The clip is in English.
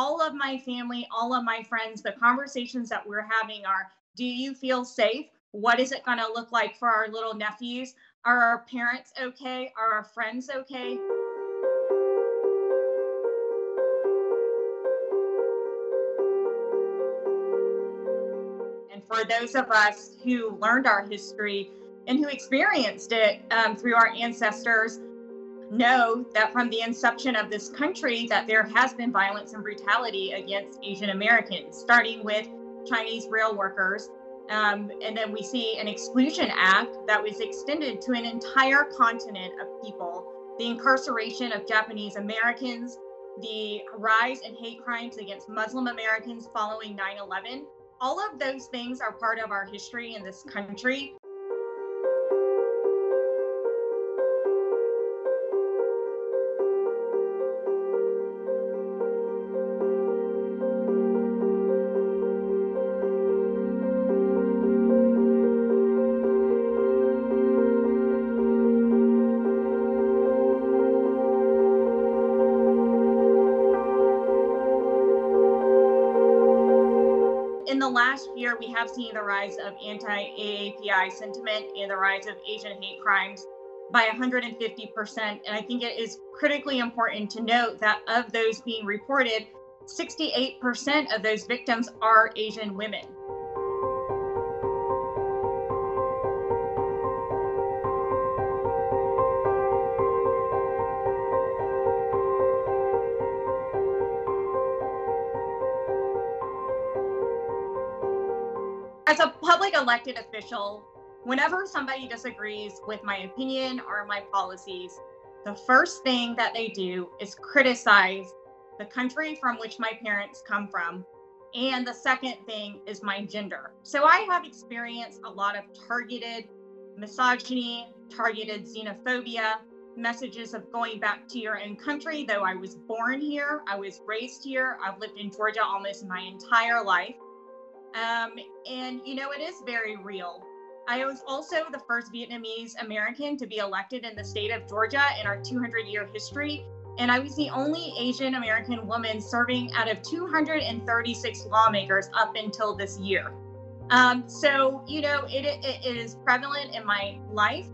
all of my family, all of my friends, the conversations that we're having are do you feel safe? What is it going to look like for our little nephews? Are our parents okay? Are our friends okay? And for those of us who learned our history and who experienced it um, through our ancestors, know that from the inception of this country that there has been violence and brutality against Asian Americans, starting with Chinese rail workers. Um, and then we see an exclusion act that was extended to an entire continent of people, the incarceration of Japanese Americans, the rise in hate crimes against Muslim Americans following 9 11. All of those things are part of our history in this country. Last year, we have seen the rise of anti AAPI sentiment and the rise of Asian hate crimes by 150%. And I think it is critically important to note that of those being reported, 68% of those victims are Asian women. As a public elected official, whenever somebody disagrees with my opinion or my policies, the first thing that they do is criticize the country from which my parents come from. And the second thing is my gender. So I have experienced a lot of targeted misogyny, targeted xenophobia, messages of going back to your own country, though I was born here, I was raised here, I've lived in Georgia almost my entire life. Um, and, you know, it is very real. I was also the first Vietnamese American to be elected in the state of Georgia in our 200 year history. And I was the only Asian American woman serving out of 236 lawmakers up until this year. Um, so, you know, it, it, it is prevalent in my life.